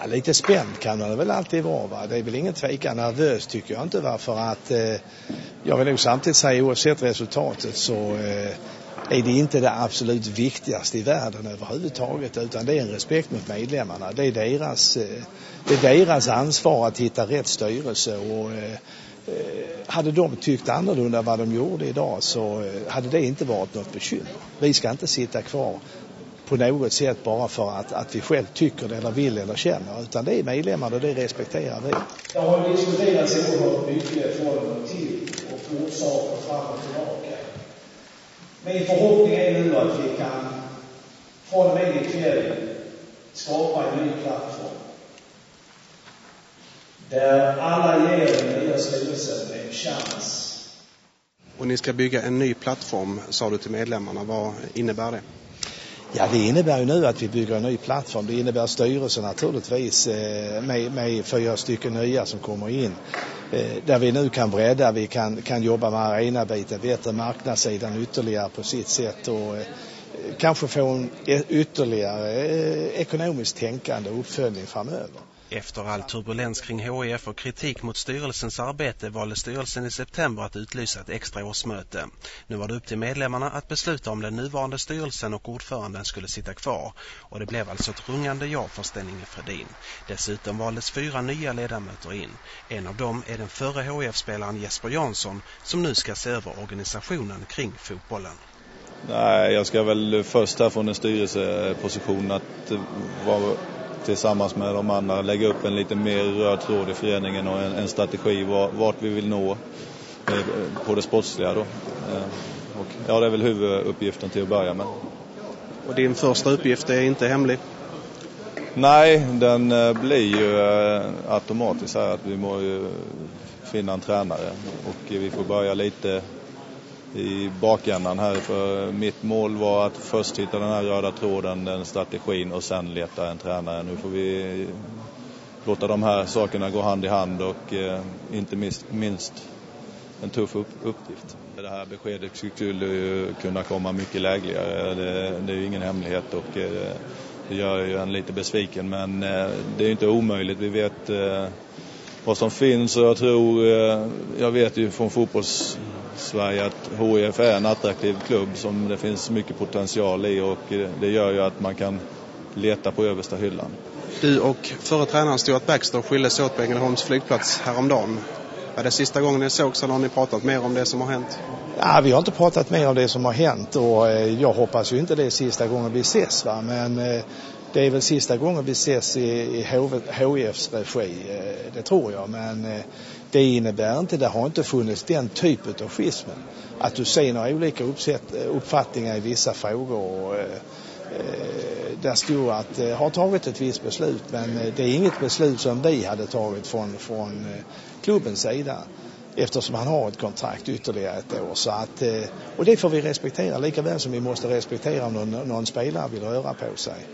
Ja, lite spänd kan man väl alltid vara. Va? Det är väl ingen tvekan. Nervös tycker jag inte. Va? För att eh, jag vill nog samtidigt säga oavsett resultatet så eh, är det inte det absolut viktigaste i världen överhuvudtaget utan det är en respekt mot medlemmarna. Det är deras, eh, det är deras ansvar att hitta rätt styrelse och eh, eh hade de tyckt annorlunda vad de gjorde idag så eh, hade det inte varit något bekymmer. Vi ska inte sitta kvar på något sätt bara för att, att vi själv tycker det eller vill eller känner utan det är medlemmar och det respekterar vi. Det har diskuterats oerhört mycket från och till och fortsatt fram och tillbaka. Min förhoppning är nu att vi kan från och med ikväll skapa en ny plattform där alla ger den nya styrelsen en chans. Och ni ska bygga en ny plattform, sa du till medlemmarna. Vad innebär det? Ja, det innebär ju nu att vi bygger en ny plattform. Det innebär styrelsen naturligtvis eh, med, med fyra stycken nya som kommer in. Eh, där vi nu kan bredda, vi kan, kan jobba med arenabiten, bättre marknadssidan ytterligare på sitt sätt och eh, kanske få en e-, ytterligare ekonomiskt tänkande uppföljning framöver. Efter all turbulens kring HIF och kritik mot styrelsens arbete valde styrelsen i september att utlysa ett extra årsmöte. Nu var det upp till medlemmarna att besluta om den nuvarande styrelsen och ordföranden skulle sitta kvar och det blev alltså ett rungande ja för Stenninge Fredin. Dessutom valdes fyra nya ledamöter in. En av dem är den förre HIF-spelaren Jesper Jansson som nu ska se över organisationen kring fotbollen. Nej, jag ska väl först här från en styrelseposition att vara tillsammans med de andra lägga upp en lite mer röd tråd i föreningen och en, en strategi vart vi vill nå på det sportsliga. Då. Och, ja, det är väl huvuduppgiften till att börja med. Och din första uppgift är inte hemlig? Nej, den blir ju automatiskt här att vi måste finna en tränare och vi får börja lite i bakändan här. För mitt mål var att först hitta den här röda tråden, den strategin och sen leta en tränare. Nu får vi låta de här sakerna gå hand i hand och eh, inte minst, minst en tuff upp, uppgift. Det här beskedet skulle ju kunna komma mycket lägligare. Det, det är ju ingen hemlighet och eh, det gör ju en lite besviken men eh, det är inte omöjligt. Vi vet eh, vad som finns och jag tror, eh, jag vet ju från fotbolls Sverige att HIF är en attraktiv klubb som det finns mycket potential i och det gör ju att man kan leta på översta hyllan. Du och förre tränaren Stuart Baxter skildes åt på Ängelholms flygplats häromdagen. Var det sista gången ni sågs eller har ni pratat mer om det som har hänt? Ja, vi har inte pratat mer om det som har hänt och jag hoppas ju inte det är sista gången vi ses va? men det är väl sista gången vi ses i, i HIFs regi, eh, det tror jag. Men eh, det innebär inte, det har inte funnits den typen av schismen. Att du ser några olika eh, uppfattningar i vissa frågor. Och, där stod att har tagit ett visst beslut men det är inget beslut som vi hade tagit från, från klubbens sida eftersom han har ett kontrakt ytterligare ett år. Så att, och det får vi respektera lika väl som vi måste respektera om någon, någon spelare vill röra på sig.